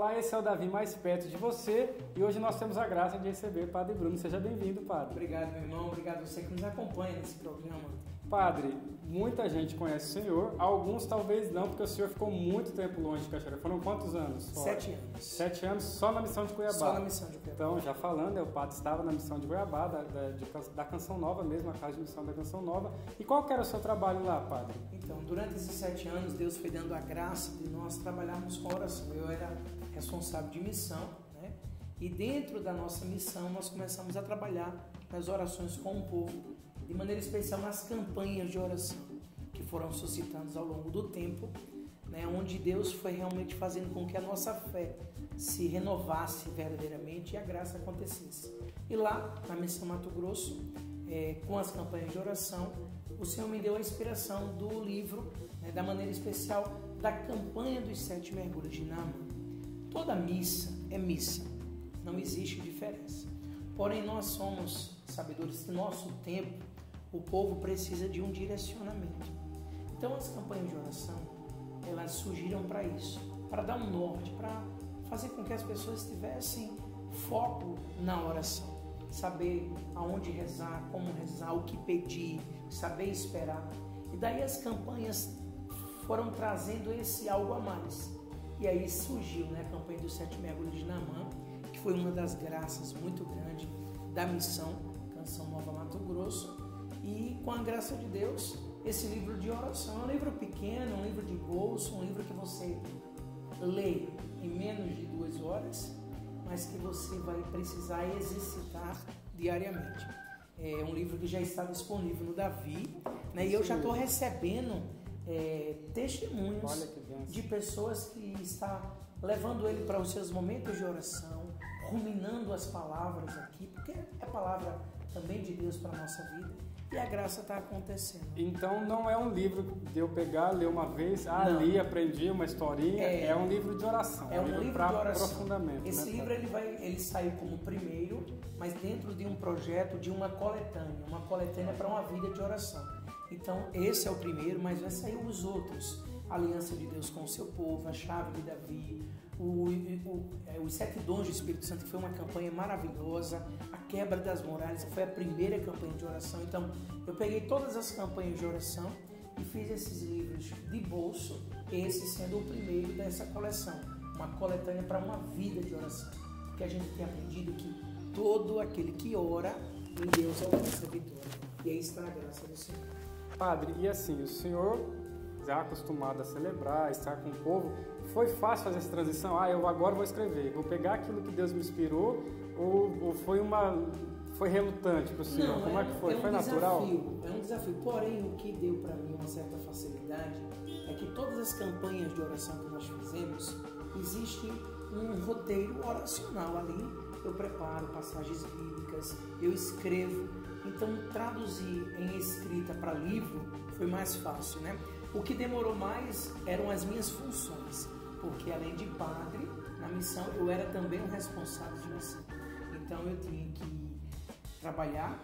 Olá, esse é o Davi mais perto de você e hoje nós temos a graça de receber o Padre Bruno. Seja bem-vindo, Padre. Obrigado, meu irmão. Obrigado a você que nos acompanha nesse programa. Padre, muita gente conhece o senhor, alguns talvez não, porque o senhor ficou muito tempo longe de Cachoeira. Foram quantos anos? Fora? Sete anos. Sete anos só na missão de Cuiabá. Só na missão de Cuiabá. Então, já falando, o padre estava na missão de Cuiabá, da, da, de, da Canção Nova mesmo, a casa de missão da Canção Nova. E qual que era o seu trabalho lá, padre? Então, durante esses sete anos, Deus foi dando a graça de nós trabalharmos com oração. Eu era responsável de missão, né? E dentro da nossa missão, nós começamos a trabalhar nas orações com o povo de maneira especial nas campanhas de oração que foram suscitadas ao longo do tempo, né, onde Deus foi realmente fazendo com que a nossa fé se renovasse verdadeiramente e a graça acontecesse. E lá, na Missão Mato Grosso, é, com as campanhas de oração, o Senhor me deu a inspiração do livro, né, da maneira especial, da campanha dos sete mergulhos de Nama. Toda missa é missa, não existe diferença. Porém, nós somos sabedores que nosso tempo o povo precisa de um direcionamento. Então as campanhas de oração, elas surgiram para isso, para dar um norte, para fazer com que as pessoas tivessem foco na oração, saber aonde rezar, como rezar, o que pedir, saber esperar. E daí as campanhas foram trazendo esse algo a mais. E aí surgiu né, a campanha dos sete mergulhos de Namã, que foi uma das graças muito grandes da missão Canção Nova Mato Grosso, e com a graça de Deus, esse livro de oração é um livro pequeno, um livro de bolso, um livro que você lê em menos de duas horas, mas que você vai precisar exercitar diariamente. É um livro que já está disponível no Davi, né? e eu já estou recebendo é, testemunhos de pessoas que estão levando ele para os seus momentos de oração, ruminando as palavras aqui, porque é palavra também de Deus para a nossa vida e a graça está acontecendo. Então não é um livro de eu pegar, ler uma vez, ah, li, aprendi uma historinha, é, é um livro de oração. É um, livro, livro de oração. aprofundamento. Esse né, livro ele vai, ele saiu como primeiro, mas dentro de um projeto de uma coletânea, uma coletânea para uma vida de oração. Então esse é o primeiro, mas vai sair os outros. A aliança de Deus com o seu povo, a chave de Davi, o, o, é, os sete dons do Espírito Santo, que foi uma campanha maravilhosa, a quebra das muralhas, que foi a primeira campanha de oração. Então, eu peguei todas as campanhas de oração e fiz esses livros de bolso, esse sendo o primeiro dessa coleção, uma coletânea para uma vida de oração. Porque a gente tem aprendido que todo aquele que ora, em Deus alcança a vitória. E aí está a graça do Senhor. Padre, e assim, o Senhor já acostumado a celebrar, estar com o povo, foi fácil fazer essa transição? Ah, eu agora vou escrever, vou pegar aquilo que Deus me inspirou, ou, ou foi uma foi relutante para o senhor? Não, Como é, é que foi? É um foi natural? Desafio, é um desafio. Porém, o que deu para mim uma certa facilidade é que todas as campanhas de oração que nós fizemos, existe um roteiro oracional ali. Eu preparo passagens bíblicas, eu escrevo. Então, traduzir em escrita para livro foi mais fácil, né? O que demorou mais eram as minhas funções, porque além de padre, na missão eu era também um responsável de missão. Então eu tinha que trabalhar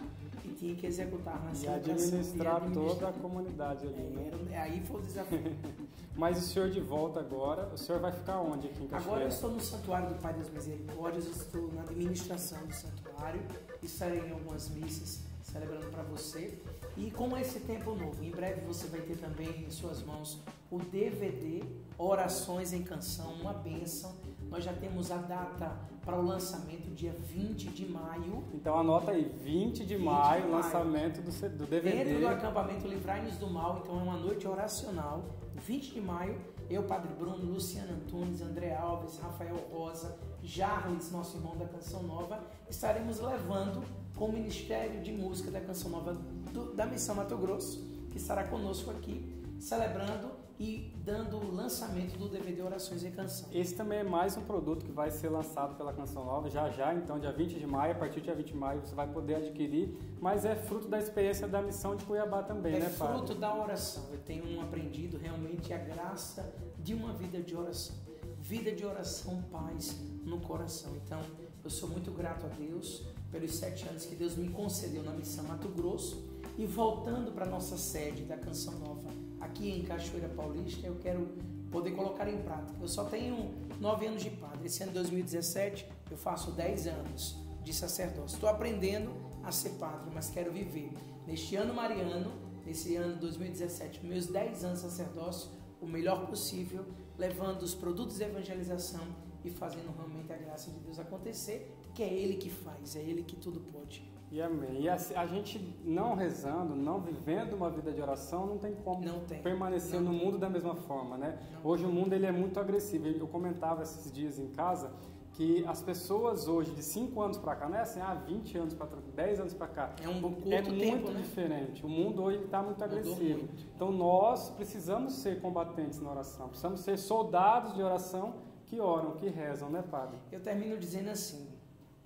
e tinha que executar na e administrar, e administrar toda a comunidade ali, né? é, né? Aí foi o desafio. Mas o senhor de volta agora, o senhor vai ficar onde aqui em Cachoeira? Agora eu estou no Santuário do Pai das Misericórdias, estou na administração do santuário, estarei em algumas missas celebrando para você. E com esse tempo novo, em breve você vai ter também em suas mãos o DVD Orações em Canção, uma bênção. Nós já temos a data para o lançamento, dia 20 de maio. Então anota aí, 20 de 20 maio, de lançamento do, do DVD. Dentro do acampamento Livrai-nos do Mal, então é uma noite oracional. 20 de maio, eu, Padre Bruno, Luciano Antunes, André Alves, Rafael Rosa, Jarles, nosso irmão da Canção Nova, estaremos levando com o Ministério de Música da Canção Nova do, da Missão Mato Grosso, que estará conosco aqui, celebrando e dando o lançamento do DVD Orações e Canção. Esse também é mais um produto que vai ser lançado pela Canção Nova já já, então dia 20 de maio, a partir do dia 20 de maio você vai poder adquirir, mas é fruto da experiência da missão de Cuiabá também, é né, Padre? É fruto da oração. Eu tenho aprendido realmente a graça de uma vida de oração. Vida de oração, paz no coração. Então, eu sou muito grato a Deus pelos sete anos que Deus me concedeu na missão Mato Grosso e voltando para nossa sede da Canção Nova aqui em Cachoeira Paulista, eu quero poder colocar em prática. Eu só tenho nove anos de padre. Esse ano 2017 eu faço dez anos de sacerdócio. Estou aprendendo a ser padre, mas quero viver neste ano mariano, nesse ano 2017, meus dez anos de sacerdócio, o melhor possível, levando os produtos de evangelização e fazendo realmente a graça de Deus acontecer, que é Ele que faz, é Ele que tudo pode. E amém. E a, a, gente não rezando, não vivendo uma vida de oração, não tem como não tem, permanecer não no tem. mundo da mesma forma, né? Não hoje o mundo ele é muito agressivo. Eu comentava esses dias em casa que as pessoas hoje de 5 anos para cá, não é assim, ah, 20 anos para 10 anos para cá. É um curto é tempo, muito né? diferente. O mundo hoje está muito agressivo. muito. Então nós precisamos ser combatentes na oração, precisamos ser soldados de oração que oram, que rezam, né, padre? Eu termino dizendo assim.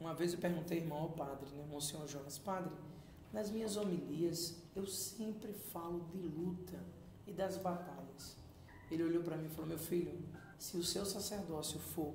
Uma vez eu perguntei irmão ao padre, né, Monsenhor Jonas, padre, nas minhas homilias eu sempre falo de luta e das batalhas. Ele olhou para mim e falou: Meu filho, se o seu sacerdócio for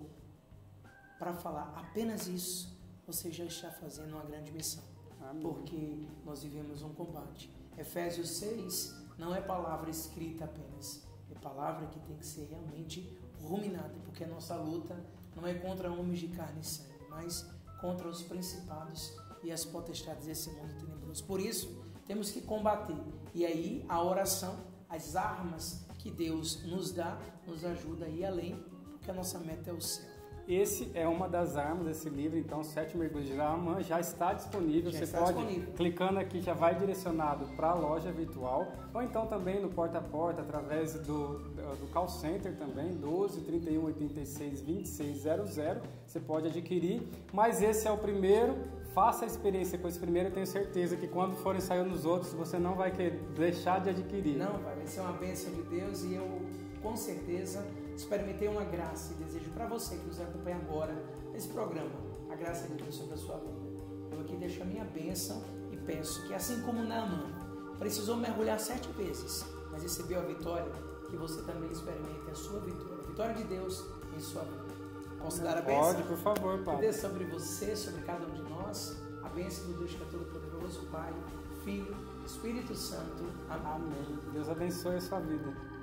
para falar apenas isso, você já está fazendo uma grande missão. Amém. Porque nós vivemos um combate. Efésios 6 não é palavra escrita apenas, é palavra que tem que ser realmente ruminada, porque a nossa luta não é contra homens de carne e sangue, mas contra os principados e as potestades desse mundo tenebroso. Por isso, temos que combater. E aí, a oração, as armas que Deus nos dá, nos ajuda a ir além, porque a nossa meta é o céu. Esse é uma das armas desse livro, então Sete Mergulhos de Ramã já está disponível. Já Você está pode, disponível. clicando aqui, já vai direcionado para a loja virtual, ou então também no porta a porta, através do, do call center também, 12 31 86 26 00. Você pode adquirir, mas esse é o primeiro. Faça a experiência com esse primeiro, eu tenho certeza que quando forem sair nos outros, você não vai querer deixar de adquirir. Não, vai, vai ser uma bênção de Deus e eu, com certeza, experimentei uma graça e desejo para você que nos acompanha agora nesse programa, a graça de Deus sobre a sua vida. Eu aqui deixo a minha bênção e peço que, assim como Naaman precisou mergulhar sete vezes, mas recebeu a vitória, que você também experimente a sua vitória, a vitória de Deus em sua vida. Posso dar a bênção? Pode, por favor, Que Padre. Deus sobre você, sobre cada um de nós, a bênção do Deus que é todo-poderoso, Pai, Filho, Espírito Santo. Amém. Amém. Deus abençoe a sua vida.